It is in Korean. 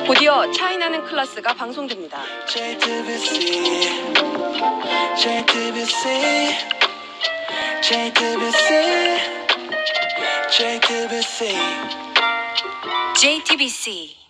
곧이어 차이나는 클래스가 방송됩니다. JTBC JTBC JTBC JTBC JTBC